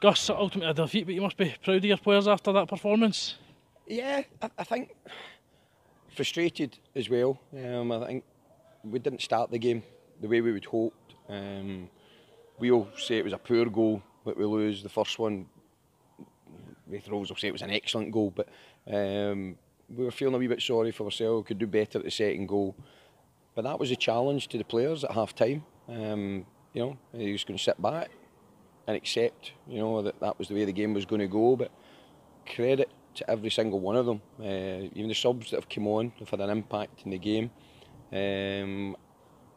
Gus, ultimately a defeat, but you must be proud of your players after that performance. Yeah, I, I think frustrated as well. Um, I think we didn't start the game the way we would hoped. Um, we all say it was a poor goal that we lose. The first one, Rose will say it was an excellent goal, but um, we were feeling a wee bit sorry for ourselves. Could do better at the second goal, but that was a challenge to the players at half time. Um, you know, he was going to sit back and accept, you know, that that was the way the game was going to go. But credit to every single one of them. Uh, even the subs that have come on have had an impact in the game. Um,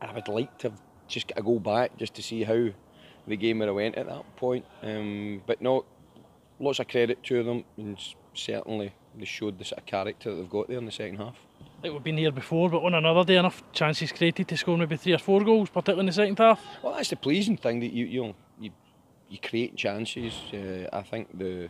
I would like to just get a go back just to see how the game where I went at that point. Um, but no, lots of credit to them, and certainly they showed the sort of character that they've got there in the second half. It we've been here before, but on another day, enough chances created to score maybe three or four goals, particularly in the second half. Well, that's the pleasing thing that you you know you, create chances. Uh, I think the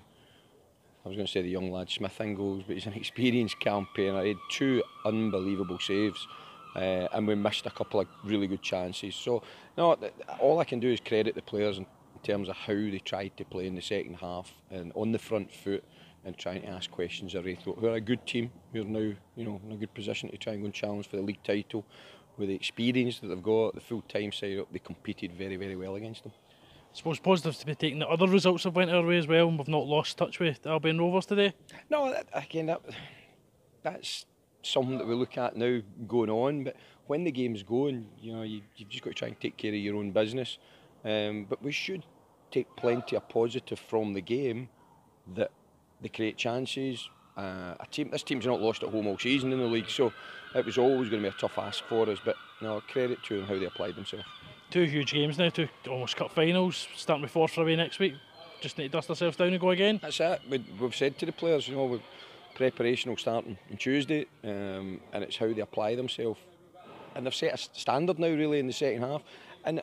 I was going to say the young lad Smith goals, but he's an experienced campaigner. He had two unbelievable saves. Uh, and we missed a couple of really good chances. So, no, all I can do is credit the players in terms of how they tried to play in the second half and on the front foot and trying to ask questions of Raith, who are a good team, who are now you know in a good position to try and go and challenge for the league title. With the experience that they've got, the full time side up, they competed very, very well against them. I suppose positive to be taken The other results have went our way as well, and we've not lost touch with Albion Rovers today. No, that, again, that, that's something that we look at now going on. But when the game's going, you know, you, have just got to try and take care of your own business. Um, but we should take plenty of positive from the game that they create chances. Uh, a team, this team's not lost at home all season in the league, so it was always going to be a tough ask for us. But no, credit to them how they applied themselves two huge games now, two almost cup finals, starting with Forfar away next week. Just need to dust ourselves down and go again. That's it. We, have said to the players, you know, we preparation will start on Tuesday, um, and it's how they apply themselves. And they've set a standard now, really, in the second half. And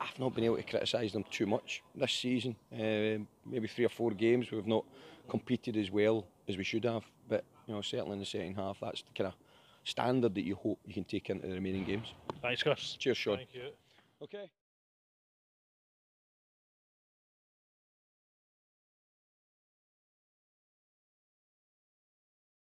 I've not been able to criticise them too much this season. Uh, maybe three or four games we've not competed as well as we should have. But you know, certainly in the second half, that's the kind of standard that you hope you can take into the remaining games. Thanks, Gus. Cheers, Sean. Thank you. Okay.